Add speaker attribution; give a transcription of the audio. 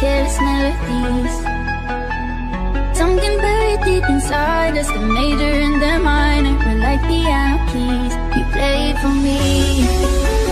Speaker 1: careless melodies. Something buried deep inside us, the major and the minor. We're like piano keys, you play for me.